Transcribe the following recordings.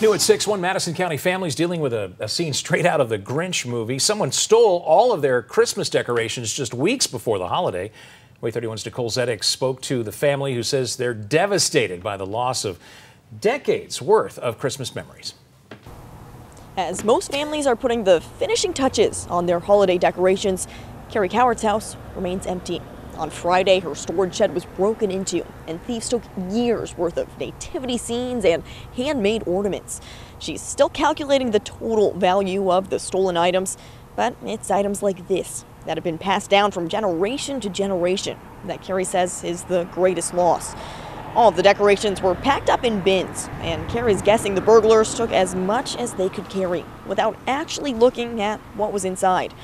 New at 6, one Madison County families dealing with a, a, scene straight out of the Grinch movie. Someone stole all of their Christmas decorations just weeks before the holiday. WAAY 31's Nicole Zedek spoke to the family who says they're devastated by the loss of decades worth of Christmas memories. As most families are putting the finishing touches on their holiday decorations, Carrie Coward's house remains empty. On Friday, her storage shed was broken into, and thieves took years worth of nativity scenes and handmade ornaments. She's still calculating the total value of the stolen items, but it's items like this that have been passed down from generation to generation that Carrie says is the greatest loss. All of the decorations were packed up in bins, and Carrie's guessing the burglars took as much as they could carry without actually looking at what was inside.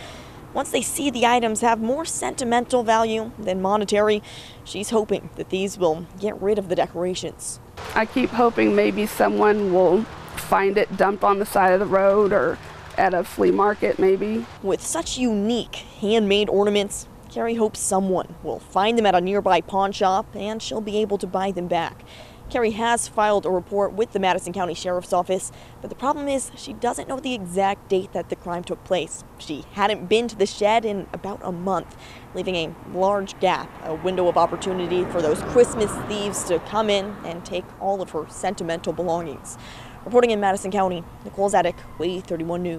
Once they see the items have more sentimental value than monetary, she's hoping that these will get rid of the decorations. I keep hoping maybe someone will find it dumped on the side of the road or at a flea market maybe. With such unique handmade ornaments, Carrie hopes someone will find them at a nearby pawn shop and she'll be able to buy them back. Carrie has filed a report with the Madison County Sheriff's Office, but the problem is she doesn't know the exact date that the crime took place. She hadn't been to the shed in about a month, leaving a large gap, a window of opportunity for those Christmas thieves to come in and take all of her sentimental belongings. Reporting in Madison County, Nicole Zedek, WAAY 31 News.